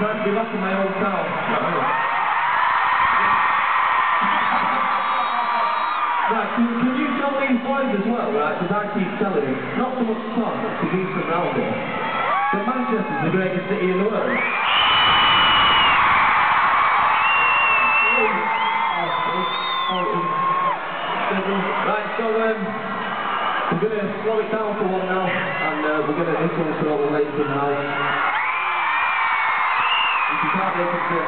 glad to be back my old town. right, can, can, you tell these boys as well, right, because I keep telling them, not so much fun to be from Aldi, But Manchester's the greatest city in the world. right, so um, we're going to slow it down for one now, and uh, we're going to, influence one's for all the ladies in the house. You can't make it to...